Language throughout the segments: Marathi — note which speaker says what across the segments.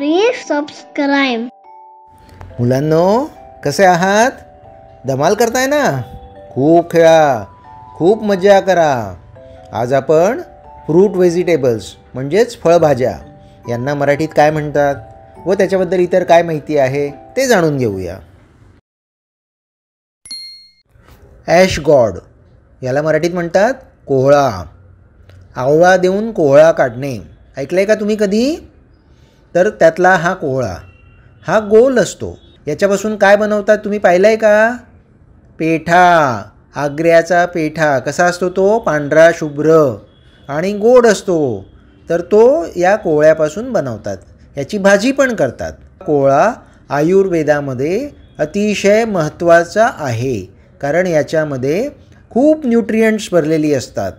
Speaker 1: प्लीज सबस्क्राईब
Speaker 2: मुलांनो कसे आहात? धमाल करताय ना? खूप खेळा खूप मजा करा. आज आपण फ्रूट व्हेजिटेबल्स म्हणजेच फळभाज्या यांना मराठीत काय म्हणतात? व त्याच्याबद्दल इतर काय माहिती आहे? ते जाणून घेऊया. ॲश गॉड याला मराठीत म्हणतात कोहळा. आवळा देऊन कोहळा काढणे. ऐकलं आहे का तुम्ही कधी? तर त्यातला हा कोहळा हा गोल असतो. याच्यापासून काय बनवतात तुम्ही पाहिलं आहे का? पेठा आग्र्याचा पेठा. कसा असतो तो? पांढरा शुभ्र आणि गोड असतो. तर तो या कोहळ्यापासून बनवतात. याची भाजी पण करतात. कोहळा आयुर्वेदामध्ये अतिशय महत्त्वाचा आहे कारण याच्यामध्ये खूप न्यूट्रियंट्स भरलेली असतात.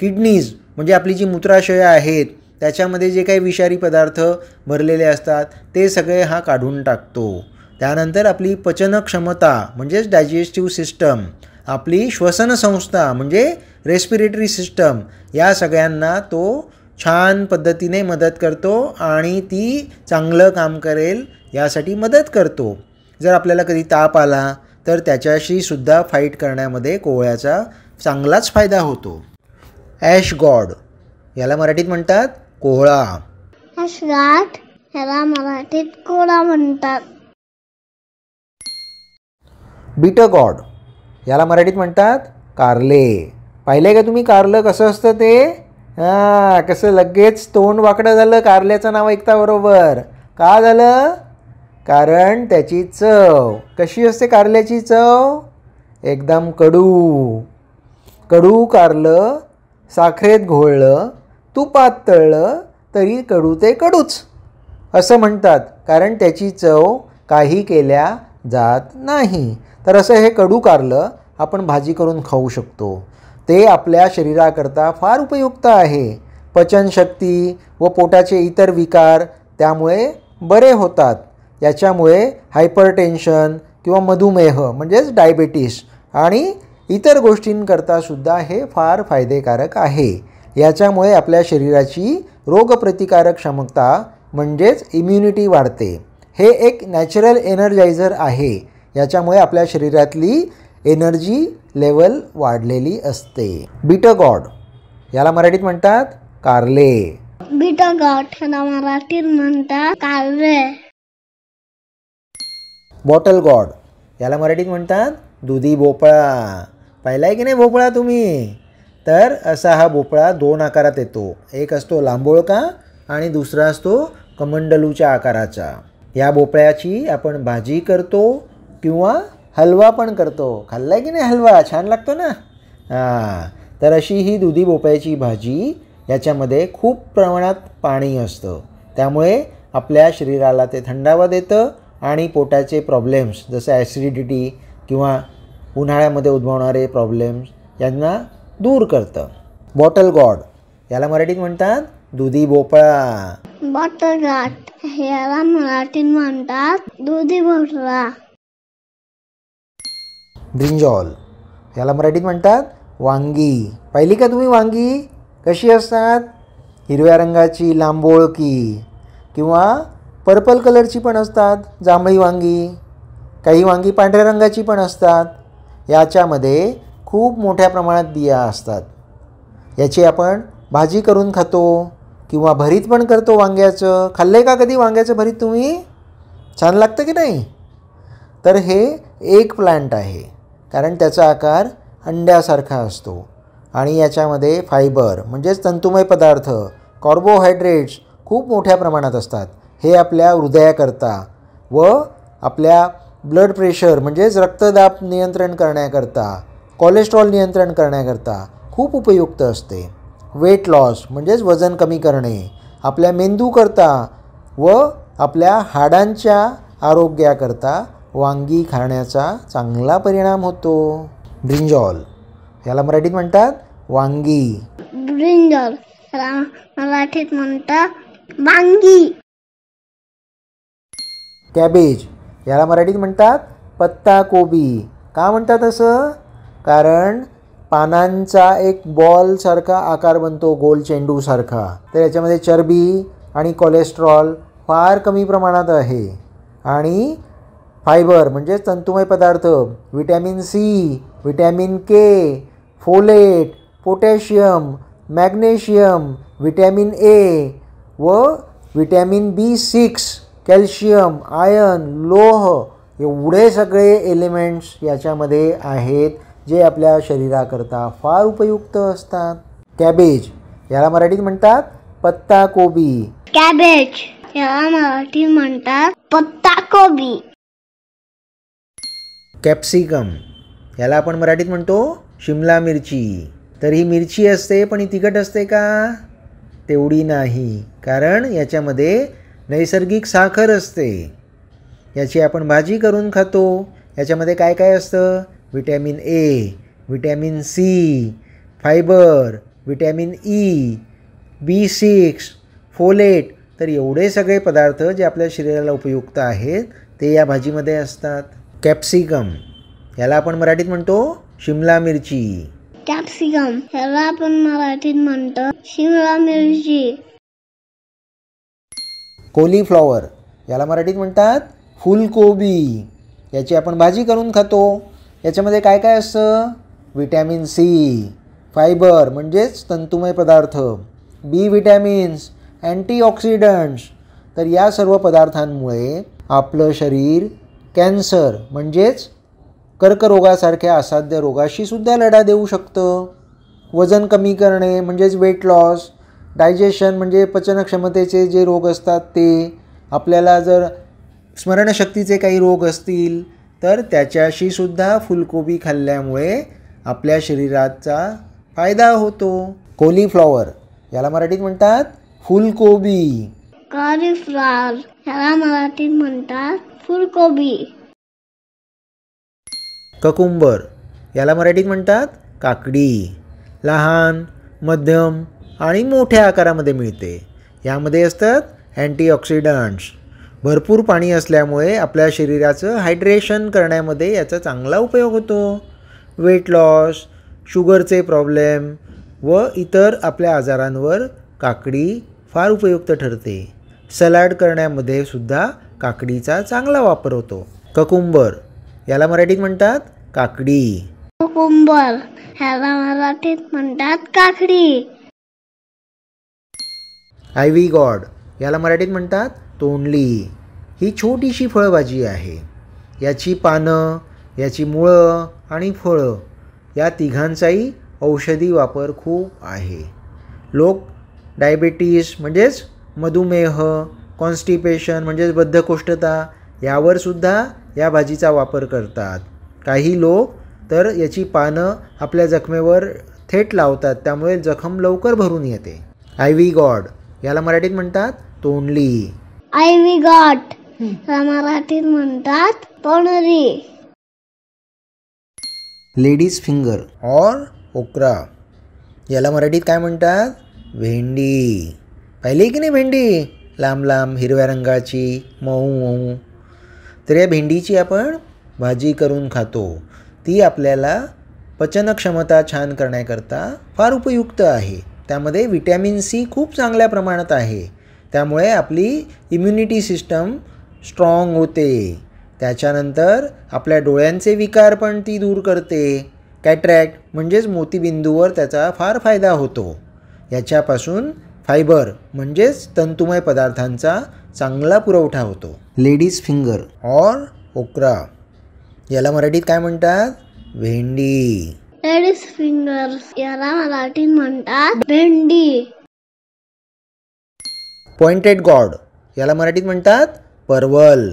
Speaker 2: किडनीज म्हणजे आपली जी मूत्राशय आहेत त्याच्यामध्ये जे काही विषारी पदार्थ भरलेले असतात ते सगळे हा काढून टाकतो. त्यानंतर आपली पचन क्षमता म्हणजेच डायजेस्टिव्ह सिस्टम आपली श्वसन संस्था म्हणजे रेस्पिरेटरी सिस्टम या सगळ्यांना तो छान पद्धतीने मदत करतो आणि ती चांगलं काम करेल यासाठी मदत करतो. जर आपल्याला कधी ताप आला तर त्याच्याशी सुद्धा फाईट करण्यामध्ये कोवळ्याचा चांगलाच फायदा होतो. ॲश गॉड याला मराठीत म्हणतात कोहळा.
Speaker 1: ह्याला मराठीत कोळा म्हणतात.
Speaker 2: बिटर गॉड याला मराठीत म्हणतात कारले. पाहिले का तुम्ही कारलं? कसं असतं ते? हां कसं लगेच तोंड वाकडं झालं कारल्याचं नाव ऐकता बरोबर का झालं? कारण त्याची चव. कशी असते कारल्याची चव? एकदम कडू. कडू कारलं साखरेत घोळलं तुपात तळलं तरी कडू ते कडूच. असं म्हणतात कारण त्याची चव काही केल्या जात नाही. तर असं हे कडू कारलं आपण भाजी करून खाऊ शकतो. ते आपल्या शरीराकरता फार उपयुक्त आहे. पचनशक्ती व पोटाचे इतर विकार त्यामुळे बरे होतात. याच्यामुळे हायपरटेन्शन किंवा मधुमेह म्हणजेच डायबेटीस आणि इतर गोष्टींकरता सुद्धा हे फार फायदेकारक आहे. याच्यामुळे आपल्या शरीराची रोगप्रतिकारक क्षमता म्हणजेच इम्युनिटी वाढते. हे एक नॅचरल एनर्जायझर आहे. याच्यामुळे आपल्या शरीरातली एनर्जी लेवल वाढलेली असते. बिटर गॉड याला मराठीत म्हणतात कारले.
Speaker 1: बिटर गॉट ह्याला मराठीत म्हणतात कारले.
Speaker 2: बॉटल गॉड याला मराठीत म्हणतात दुधी भोपळा. पाहिला आहे की नाही भोपळा तुम्ही? तर असा हा भोपळा दोन आकारात येतो. एक असतो लांबोळका आणि दुसरा असतो कमंडलूच्या आकाराचा. या भोपळ्याची आपण भाजी करतो किंवा हलवा पण करतो. खाल्ला आहे की नाही हलवा? छान लागतो ना? हां. तर अशी ही दुधी भोपळ्याची भाजी याच्यामध्ये खूप प्रमाणात पाणी असतं. त्यामुळे आपल्या शरीराला ते थंडावा देतं आणि पोटाचे प्रॉब्लेम्स जसं ॲसिडिटी किंवा उन्हाळ्यामध्ये उद्भवणारे प्रॉब्लेम्स यांना दूर करतं. बॉटल गॉड याला मराठीत म्हणतात दुधी भोपळा.
Speaker 1: बटर गॉट ह्याला मराठीत म्हणतात दुधी भोपळा.
Speaker 2: ब्रिंजॉल याला मराठीत म्हणतात वांगी. पाहिली का तुम्ही वांगी? कशी असतात? हिरव्या रंगाची लांबोळकी किंवा पर्पल कलरची पण असतात जांभळी वांगी. काही वांगी पांढऱ्या रंगाची पण असतात. याच्यामध्ये खूप मोठ्या प्रमाणात बिया असतात. याची आपण भाजी करून खातो किंवा भरीत पण करतो वांग्याचं. खाल्लं आहे का कधी वांग्याचं भरीत तुम्ही? छान लागतं की नाही? तर हे एक प्लांट आहे. कारण त्याचा आकार अंड्यासारखा असतो. आणि याच्यामध्ये फायबर म्हणजेच तंतुमय पदार्थ कार्बोहायड्रेट्स खूप मोठ्या प्रमाणात असतात. हे आपल्या हृदयाकरता व आपल्या ब्लड प्रेशर म्हणजेच रक्तदाब नियंत्रण करण्याकरता कोलेस्ट्रॉल नियंत्रण करण्याकरता खूप उपयुक्त असते. वेट लॉस म्हणजेच वजन कमी करणे आपल्या मेंदूकरता व आपल्या हाडांच्या आरोग्याकरता वांगी खाण्याचा चांगला परिणाम होतो. ब्रिंजॉल याला मराठीत म्हणतात वांगी.
Speaker 1: ब्रिंजल मराठीत म्हणतात वांगी.
Speaker 2: कॅबेज याला मराठीत म्हणतात पत्ता कोबी का म्हणतात असं? कारण पानांचा एक बॉलसारखा आकार बनतो गोल चेंडूसारखा तर याच्यामध्ये चरबी आणि कोलेस्ट्रॉल फार कमी प्रमाणात आहे. आणि फायबर म्हणजे तंतुमय पदार्थ vitamin C vitamin K folate potassium magnesium vitamin A व vitamin B six calcium iron लोह एवढे सगळे एलिमेंट्स याच्यामध्ये आहेत. जे आपल्या शरीराकरता फार उपयुक्त असतात. कॅबेज याला मराठीत म्हणतात पत्ता कोबी
Speaker 1: कॅबेज याला मराठीत म्हणतात पत्ताकोबी.
Speaker 2: कॅप्सिकम याला आपण मराठीत म्हणतो शिमला मिरची. तर ही मिरची असते पण ही तिखट असते का? तेवढी नाही कारण याच्यामध्ये नैसर्गिक साखर असते. याची आपण भाजी करून खातो. याच्यामध्ये काय काय असतं? Vitamin A vitamin C fibre vitamin E B six folate तर एवढे सगळे पदार्थ जे आपल्या शरीराला उपयुक्त आहेत ते या भाजीमध्ये असतात. कॅप्सिकम याला आपण मराठीत म्हणतो शिमला मिरची.
Speaker 1: कॅप्सिकम याला आपण मराठीत म्हणतो शिमला मिरची.
Speaker 2: कोलीफ्लॉवर याला मराठीत म्हणतात फुलकोबी. याची आपण भाजी करून खातो. याच्यामध्ये काय काय असतं? विटॅमिन सी फायबर म्हणजेच तंतुमय पदार्थ बी विटॅमिन्स अँटीऑक्सिडंट्स तर या सर्व पदार्थांमुळे आपलं शरीर कॅन्सर म्हणजेच कर्करोगासारख्या असाध्य रोगाशी सुद्धा लढा देऊ शकतं. वजन कमी करणे म्हणजेच वेट लॉस डायजेशन म्हणजे पचनक्षमतेचे जे रोग असतात ते आपल्याला जर स्मरणशक्तीचे काही रोग असतील तर त्याच्याशी सुद्धा फुलकोबी खाल्ल्यामुळे आपल्या शरीराचा फायदा होतो. कोलीफ्लॉवर याला मराठीत म्हणतात फुलकोबी.
Speaker 1: कॉलीफ्लॉवर याला मराठीत म्हणतात फुलकोबी.
Speaker 2: ककुंबर याला मराठीत म्हणतात काकडी. लहान मध्यम आणि मोठ्या आकारामध्ये मिळते. यामध्ये असतात अँटीऑक्सिडंट्स भरपूर पाणी असल्यामुळे आपल्या शरीराचं हायड्रेशन करण्यामध्ये याचा चांगला उपयोग होतो. वेट लॉस शुगरचे प्रॉब्लेम व इतर आपल्या आजारांवर काकडी फार उपयुक्त ठरते. सलाड करण्यामध्ये सुद्धा काकडीचा चांगला वापर होतो. ककुंबर याला मराठीत म्हणतात काकडी.
Speaker 1: कुकुंबर ह्याला मराठीत म्हणतात काकडी.
Speaker 2: आयव्ही गॉड याला मराठीत म्हणतात तोंडली. ही छोटीशी फळभाजी आहे. याची पानं याची मुळं आणि फळं या तिघांचाही औषधी वापर खूप आहे. लोक डायबेटीस म्हणजेच मधुमेह कॉन्स्टिपेशन म्हणजेच बद्धकोष्ठता यावरसुद्धा या भाजीचा वापर करतात. काही लोक तर याची पानं आपल्या जखमेवर थेट लावतात त्यामुळे जखम लवकर भरून येते. आयव्ही गॉड याला मराठीत म्हणतात तोंडली.
Speaker 1: आयवी गॉट ह्याला मराठीत म्हणतात तोंडरी
Speaker 2: लेडीज फिंगर और ओकरा. याला मराठीत काय म्हणतात? भेंडी. पाहिली की नाही भेंडी? लांब लांब हिरव्या रंगाची मऊ मऊ. तर या भेंडीची आपण भाजी करून खातो. ती आपल्याला पचनक्षमता छान करण्याकरता फार उपयुक्त आहे. त्यामध्ये विटॅमिन सी खूप चांगल्या प्रमाणात आहे. त्यामुळे आपली इम्युनिटी सिस्टम स्ट्रॉंग होते. त्याच्यानंतर आपल्या डोळ्यांचे विकार पण ती दूर करते. कॅट्रॅक्ट म्हणजेच मोतीबिंदूवर त्याचा फार फायदा होतो. याच्यापासून फायबर म्हणजेच तंतुमय पदार्थांचा चांगला पुरवठा होतो. लेडीज फिंगर और ओकरा याला मराठीत काय म्हणतात? भेंडी.
Speaker 1: लेडीज फिंगर याला मराठीत म्हणतात भेंडी.
Speaker 2: पॉइंटेड गॉड याला मराठीत म्हणतात परवल.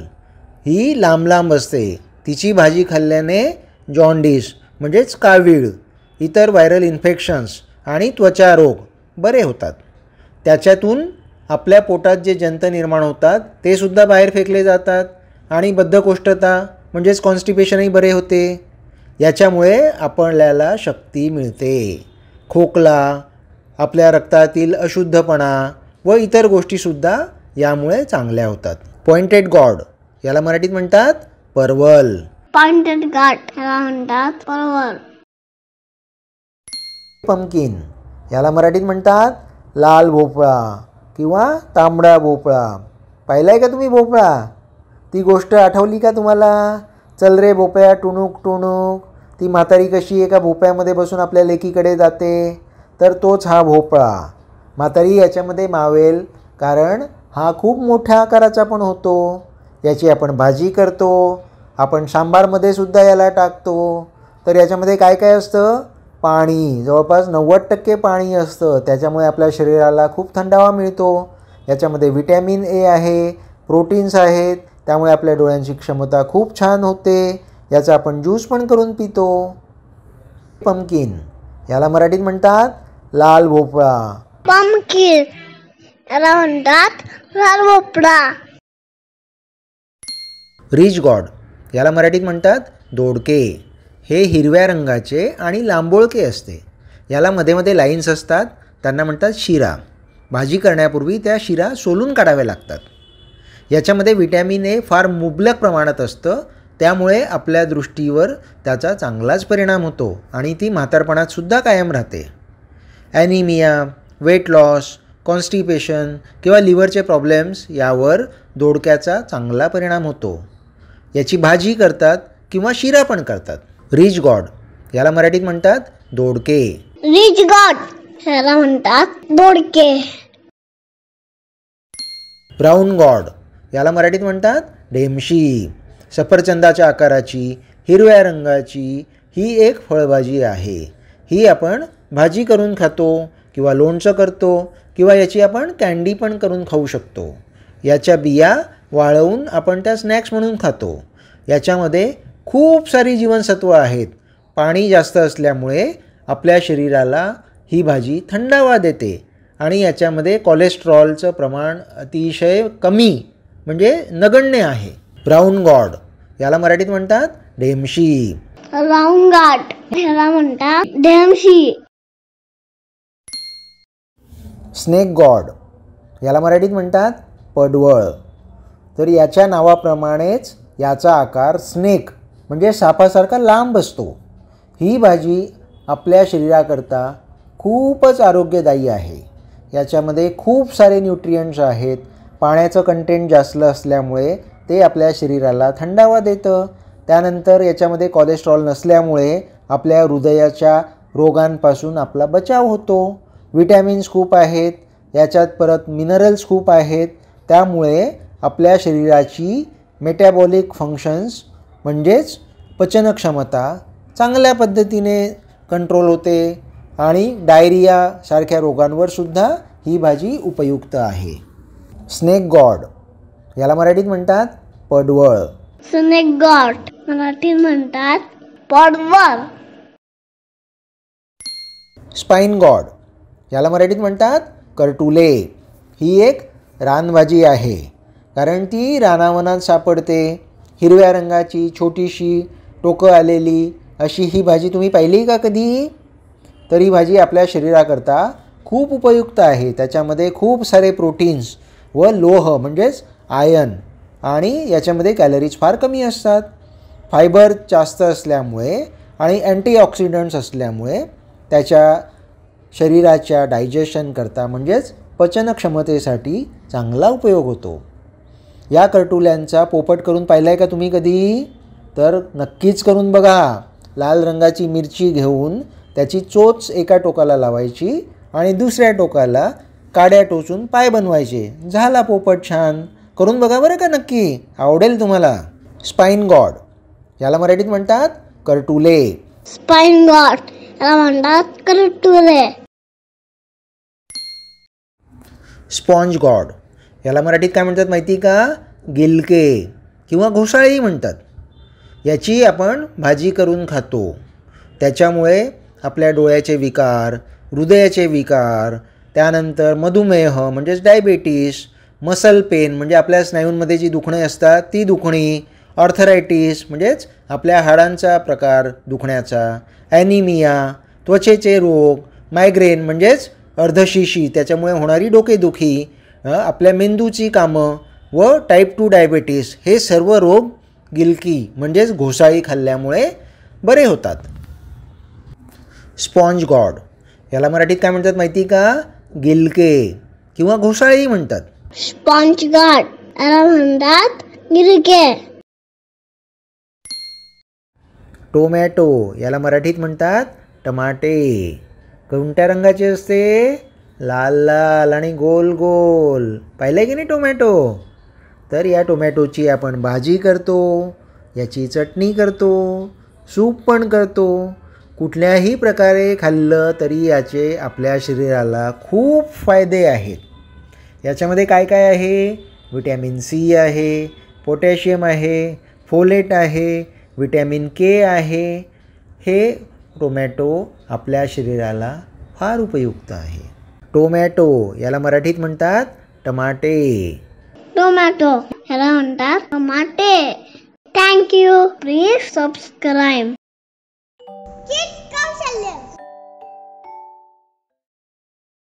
Speaker 2: ही लांब लांब असते. तिची भाजी खाल्ल्याने जॉन्डिस म्हणजेच कावीळ इतर व्हायरल इन्फेक्शन्स आणि त्वचा रोग बरे होतात. त्याच्यातून आपल्या पोटात जे जंत निर्माण होतात ते सुद्धा बाहेर फेकले जातात. आणि बद्धकोष्ठता म्हणजेच कॉन्स्टिपेशनही बरे होते. याच्यामुळे आपल्याला शक्ती मिळते. खोकला आपल्या रक्तातील अशुद्धपणा व इतर गोष्टीसुद्धा यामुळे चांगल्या होतात. पॉइंटेड गॉड याला मराठीत म्हणतात परवल.
Speaker 1: पॉइंटेड गाठ याला म्हणतात परवल.
Speaker 2: पंपकिन याला मराठीत म्हणतात लाल भोपळा किंवा तांबडा भोपळा. पाहिला आहे का तुम्ही भोपळा? ती गोष्ट आठवली का तुम्हाला? चल रे भोपळ्या टुणूक टुणूक. ती म्हातारी कशी एका भोपळ्यामध्ये बसून आपल्या लेकीकडे जाते? तर तोच हा भोपळा. म्हातारी याच्यामध्ये मावेल कारण हा खूप मोठ्या आकाराचा पण होतो. याची आपण भाजी करतो आपण सांबारमध्ये सुद्धा याला टाकतो. तर याच्यामध्ये काय काय असतं? पाणी जवळपास नव्वद टक्के पाणी असतं. त्याच्यामुळे आपल्या शरीराला खूप थंडावा मिळतो. याच्यामध्ये विटॅमिन ए आहे प्रोटीन्स आहेत. त्यामुळे आपल्या डोळ्यांची क्षमता खूप छान होते. याचा आपण ज्यूस पण करून पितो. पमकिन याला मराठीत म्हणतात लाल भोपळा.
Speaker 1: Pumpkin. याला म्हणतात
Speaker 2: रिच गॉड याला मराठीत म्हणतात दोडके. हे हिरव्या रंगाचे आणि लांबोळके असते. याला मध्ये मध्ये लाईन्स असतात. त्यांना म्हणतात शिरा. भाजी करण्यापूर्वी त्या शिरा सोलून काढाव्या लागतात. याच्यामध्ये विटॅमिन ए फार मुबलक प्रमाणात असतं. त्यामुळे आपल्या दृष्टीवर त्याचा चांगलाच परिणाम होतो आणि ती म्हातारपणातसुद्धा कायम राहते. ॲनिमिया वेट लॉस कॉन्स्टिपेशन किंवा लिव्हरचे प्रॉब्लेम्स यावर दोडक्याचा चांगला परिणाम होतो. याची भाजी करतात किंवा शिरा पण करतात. रिच गॉड याला मराठीत म्हणतात दोडके.
Speaker 1: रिच गॉड याला म्हणतात दोडके.
Speaker 2: ब्राऊन गॉड याला मराठीत म्हणतात ढेमशी सफरचंदाच्या आकाराची हिरव्या रंगाची ही एक फळभाजी आहे. ही आपण भाजी करून खातो. किंवा लोणचं करतो किंवा याची आपण कँडी पण करून खाऊ शकतो. याच्या बिया वाळवून आपण त्या स्नॅक्स म्हणून खातो. याच्यामध्ये खूप सारी जीवनसत्व आहेत. पाणी जास्त असल्यामुळे आपल्या शरीराला ही भाजी थंडावा देते आणि याच्यामध्ये कोलेस्ट्रॉलचं प्रमाण अतिशय कमी म्हणजे नगण्य आहे. ब्राऊन गॉड याला मराठीत म्हणतात ढेमशी
Speaker 1: राऊंड गाठ याला म्हणतात डेमशी.
Speaker 2: Snake God. याला मराठीत म्हणतात पडवळ. तर याच्या नावाप्रमाणेच याचा आकार स्नेक म्हणजे सापासारखा लांब असतो. ही भाजी आपल्या शरीराकरता खूपच आरोग्यदायी आहे. याच्यामध्ये खूप सारे न्यूट्रियंट्स आहेत. पाण्याचं कंटेंट जास्त असल्यामुळे ते आपल्या शरीराला थंडावा देतं. त्यानंतर याच्यामध्ये कोलेस्ट्रॉल नसल्यामुळे आपल्या हृदयाच्या रोगांपासून आपला बचाव होतो. विटॅमिन्स खूप आहेत याच्यात परत मिनरल्स खूप आहेत. त्यामुळे आपल्या शरीराची मेटॅबॉलिक फंक्शन्स म्हणजेच पचनक्षमता चांगल्या पद्धतीने कंट्रोल होते आणि डायरियासारख्या रोगांवर सुद्धा ही भाजी उपयुक्त आहे. स्नेक गॉड याला मराठीत म्हणतात पडवळ.
Speaker 1: स्नेक गॉड मराठीत म्हणतात पडवळ.
Speaker 2: स्पाइन गॉड याला मराठीत म्हणतात करटुले. ही एक रानभाजी आहे. कारण ती रानावनात सापडते. हिरव्या रंगाची छोटीशी टोकं आलेली अशी ही भाजी तुम्ही पाहिली का कधी? तर ही भाजी आपल्या शरीराकरता खूप उपयुक्त आहे. त्याच्यामध्ये खूप सारे प्रोटीन्स व लोह म्हणजेच आयन आणि याच्यामध्ये कॅलरीज फार कमी असतात. फायबर जास्त असल्यामुळे आणि अँटीऑक्सिडंट्स असल्यामुळे त्याच्या शरीराच्या डायजेशनकरता म्हणजेच पचनक्षमतेसाठी चांगला उपयोग होतो. या करटुल्यांचा पोपट करून पाहिला आहे का तुम्ही कधी? तर नक्कीच करून बघा. लाल रंगाची मिरची घेऊन त्याची चोच एका टोकाला लावायची आणि दुसऱ्या टोकाला काड्या टोचून पाय बनवायचे. झाला पोपट छान. करून बघा बरं का नक्की. आवडेल तुम्हाला. Spine gourd. याला मराठीत म्हणतात करटुले.
Speaker 1: Spine gourd. म्हणतात
Speaker 2: स्पॉन्ज गॉड। याला मराठीत काय म्हणतात माहिती का? गिलके किंवा घोसाळी म्हणतात. याची आपण भाजी करून खातो. त्याच्यामुळे आपल्या डोळ्याचे विकार हृदयाचे विकार त्यानंतर मधुमेह म्हणजेच डायबेटीस मसल पेन म्हणजे आपल्या स्नायूंमध्ये जी दुखणे असतात ती दुखणी ऑर्थरायटीस म्हणजेच आपल्या हाडांचा प्रकार दुखण्याचा ॲनिमिया त्वचेचे रोग मायग्रेन म्हणजेच अर्धशिशी त्याच्यामुळे होणारी डोकेदुखी आपल्या मेंदूची कामं व टाईप टू डायबेटीस हे सर्व रोग गिलकी म्हणजेच घोसाळी खाल्ल्यामुळे बरे होतात. Sponge gourd. याला मराठीत काय म्हणतात माहिती का? गिलके किंवा घोसाळी म्हणतात.
Speaker 1: Sponge gourd. याला म्हणतात गिलके.
Speaker 2: टोमॅटो याला मराठीत म्हणतात टमाटे. कोणत्या रंगाचे असते? लाल लाल आणि गोल गोल. पाहिलं की नाही टोमॅटो? तर या टोमॅटोची आपण भाजी करतो याची चटणी करतो सूप पण करतो. कुठल्याही प्रकारे खाल्लं तरी याचे आपल्या शरीराला खूप फायदे आहेत. याच्यामध्ये काय काय आहे? विटॅमिन सी आहे पोटॅशियम आहे फोलेट आहे विटॅमिन के आहे. हे टोमॅटो आपल्या शरीराला फार उपयुक्त आहे. टोमॅटो याला मराठीत म्हणतात टमाटे.
Speaker 1: टोमॅटो याला म्हणतात टमाटे. Thank you please subscribe